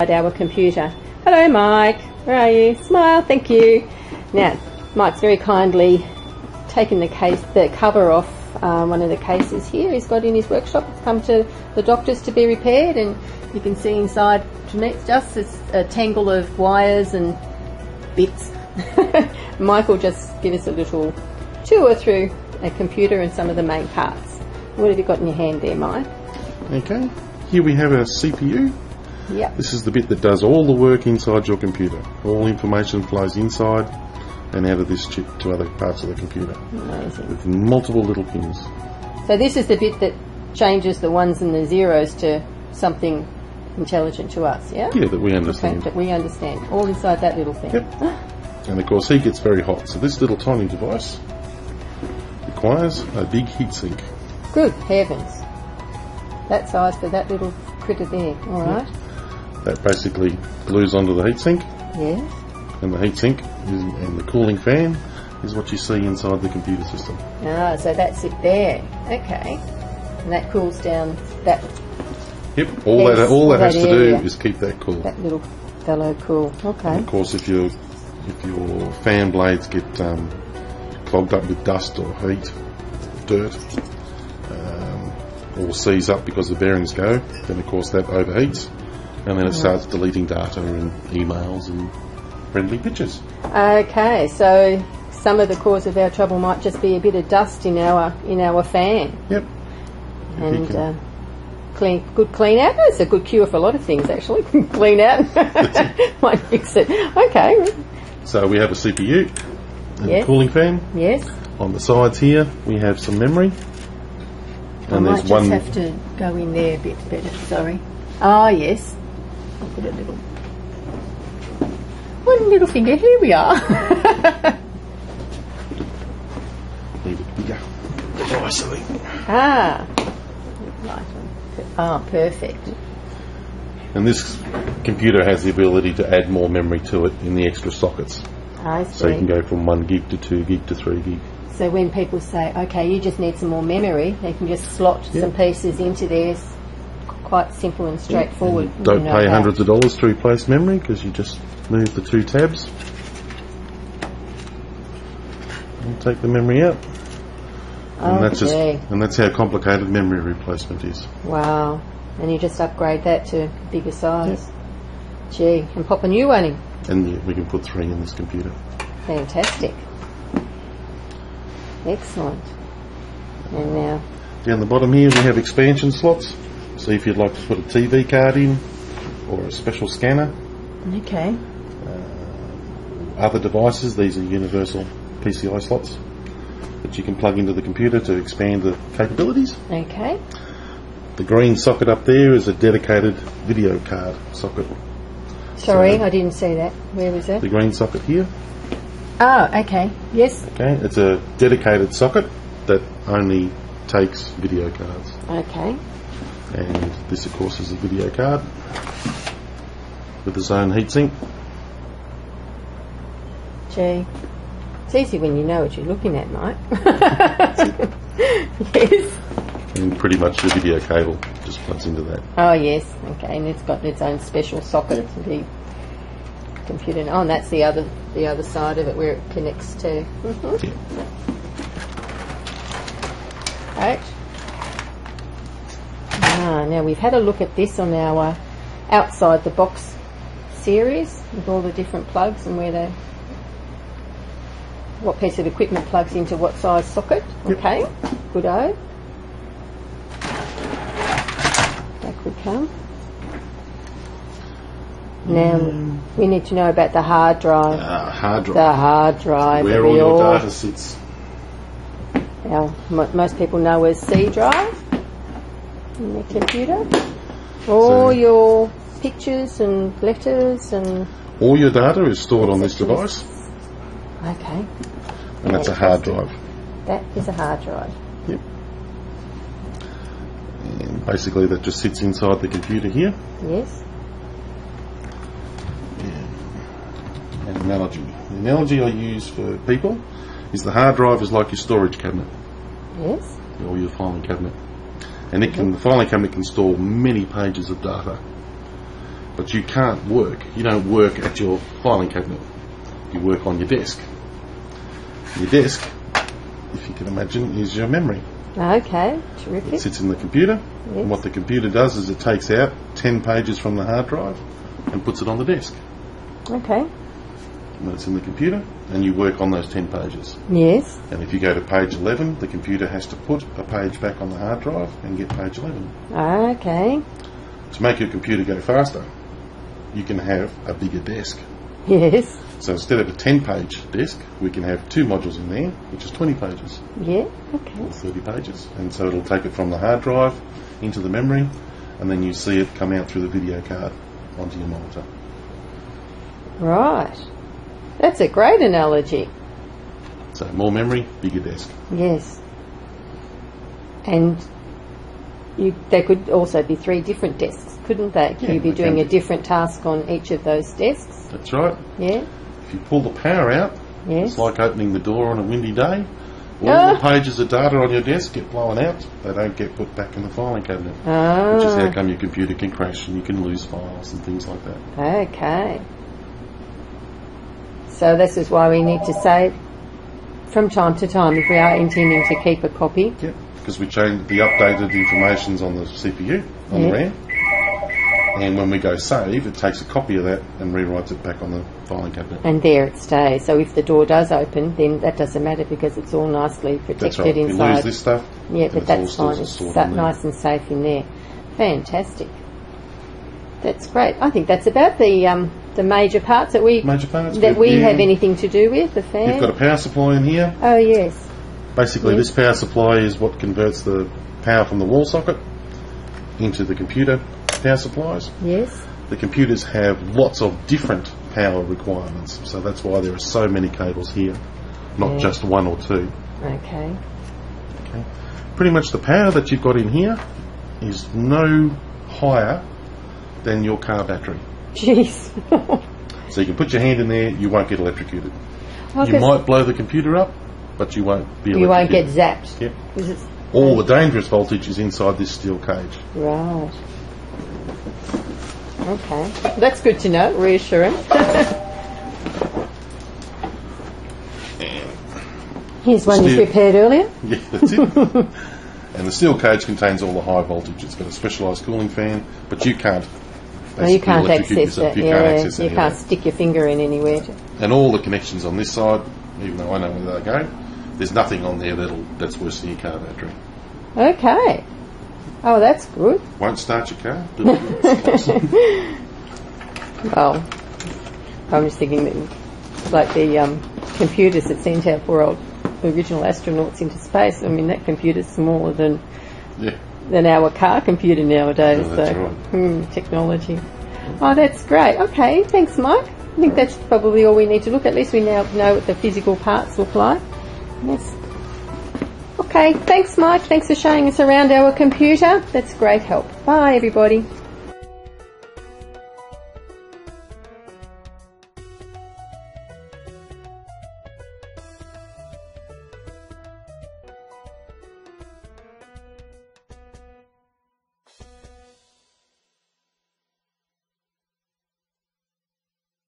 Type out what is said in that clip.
at our computer. Hello, Mike. Where are you? Smile. Thank you. Now, Mike's very kindly taken the case, the cover off um, one of the cases here. He's got in his workshop. It's come to the doctors to be repaired, and you can see inside just a tangle of wires and bits. Michael just give us a little tour through a computer and some of the main parts. What have you got in your hand there, Mike? Okay, here we have a CPU. Yep. This is the bit that does all the work inside your computer. All information flows inside and out of this chip to other parts of the computer. Amazing. With multiple little pins. So this is the bit that changes the ones and the zeros to something intelligent to us, yeah? Yeah, that we understand. Okay, that we understand. All inside that little thing. Yep. and of course, he gets very hot. So this little tiny device requires a big heatsink. Good heavens. That size for that little critter there, alright? Yep. That basically glues onto the heatsink. Yes. And the heatsink and the cooling fan is what you see inside the computer system. Ah, so that's it there. Okay. And that cools down that Yep, all that all that, that has area. to do is keep that cool. That little fellow cool. Okay. And of course, if your if your fan blades get um, clogged up with dust or heat, dirt, um, or seize up because the bearings go, then of course that overheats, and then it starts deleting data and emails and friendly pictures. Okay, so some of the cause of our trouble might just be a bit of dust in our in our fan. Yep. And uh, clean, good clean out. It's a good cure for a lot of things, actually. clean out might fix it. Okay. So we have a CPU and yes. a cooling fan. Yes. On the sides here, we have some memory. And I might just one have to go in there a bit better. Sorry. Ah, oh, yes. I'll put a little. One little finger. Here we are. Need it bigger. Ah. Right. Ah, perfect. And this computer has the ability to add more memory to it in the extra sockets. I see. So you can go from 1 gig to 2 gig to 3 gig. So when people say, okay, you just need some more memory, they can just slot some pieces into there. Quite simple and straightforward. And don't pay uh, hundreds of dollars to replace memory because you just move the two tabs and take the memory out. And that's just and that's how complicated memory replacement is. Wow. And you just upgrade that to bigger size. Gee, and pop a new one in. And yeah, we can put three in this computer. Fantastic. Excellent. And now down the bottom here we have expansion slots. So if you'd like to put a TV card in or a special scanner. Okay. Uh, other devices, these are universal PCI slots that you can plug into the computer to expand the capabilities. Okay. The green socket up there is a dedicated video card socket. Sorry, so I didn't see that. Where was that? The green socket here. Oh, okay. Yes. Okay, it's a dedicated socket that only takes video cards. Okay. And this, of course, is a video card with its own heatsink. Gee, it's easy when you know what you're looking at, Mike. yes. And pretty much the video cable just plugs into that. Oh yes, okay, and it's got its own special socket to the computer. Oh, and that's the other the other side of it where it connects to. Mm-hmm. Yeah. Right. Ah, now we've had a look at this on our outside the box series with all the different plugs and where they what piece of equipment plugs into what size socket. Yep. Okay, good o. That could come. Now mm. we need to know about the hard drive. Uh, hard drive. The hard drive. Where all your data sits. Now, most people know as C drive in the computer. All so your pictures and letters and. All your data is stored on this device. Okay. And that's a hard drive. That is a hard drive. Yep. And basically that just sits inside the computer here. Yes. Yeah. An analogy. The analogy I use for people is the hard drive is like your storage cabinet. Yes. Or your filing cabinet. And it can, the filing cabinet can store many pages of data. But you can't work. You don't work at your filing cabinet. You work on your desk. Your desk, if you can imagine, is your memory. Okay, terrific. It sits in the computer. Yes. And what the computer does is it takes out 10 pages from the hard drive and puts it on the desk. Okay. It's in the computer, and you work on those 10 pages. Yes. And if you go to page 11, the computer has to put a page back on the hard drive and get page 11. Okay. To make your computer go faster, you can have a bigger desk. Yes. So instead of a 10 page desk, we can have two modules in there, which is 20 pages Yeah. Okay. or 30 pages. And so it'll take it from the hard drive into the memory, and then you see it come out through the video card onto your monitor. Right. That's a great analogy. So more memory, bigger desk. Yes. And you, there could also be three different desks, couldn't they? Yeah, You'd be doing a different task on each of those desks. That's right. Yeah. If you pull the power out, Yes. it's like opening the door on a windy day. All Ah. the pages of data on your desk get blown out. They don't get put back in the filing cabinet. Ah. Which is how come your computer can crash and you can lose files and things like that. Okay. So this is why we need to save from time to time if we are intending to keep a copy. Yep. Because we change the updated information's on the CPU, on the RAM. And when we go save, it takes a copy of that and rewrites it back on the filing cabinet. And there it stays. So if the door does open, then that doesn't matter because it's all nicely That's protected right. If you inside. lose this stuff, Yeah, but that's fine. It's stored sa- on there. nice and safe in there. Fantastic. That's great. I think that's about the um, the major parts that we Major parts, that we have anything to do with. The fan. You've got a power supply in here. oh yes. Basically, Yes. this power supply is what converts the power from the wall socket into the computer power supplies. Yes. The computers have lots of different power requirements, so that's why there are so many cables here, not Yeah. just one or two. Okay. Okay. Pretty much the power that you've got in here is no higher than your car battery. Jeez. So you can put your hand in there, you won't get electrocuted. Oh, You might blow the computer up, but you won't be you won't get zapped. Yep. All the dangerous voltage is inside this steel cage. Right. Okay. That's good to know. Reassuring. Here's one you prepared earlier. Yeah, that's it. and the steel cage contains all the high voltage. It's got a specialised cooling fan, but you can't. No, you can't access it. You yeah, can't access you any of can't stick your finger in anywhere. And all the connections on this side, even though I know where they go, there's nothing on there that'll that's worse than your car battery. okay. Oh, that's good. Won't start your car. Well, I'm just thinking that, like the um, computers that sent our poor old original astronauts into space. I mean, that computer's smaller than yeah. Than our car computer nowadays. So, right. hmm, technology. Oh, that's great. Okay, thanks, Mike. I think that's probably all we need to look at. At least we now know what the physical parts look like. Yes. Okay, thanks, Mike. Thanks for showing us around our computer. That's great help. Bye, everybody.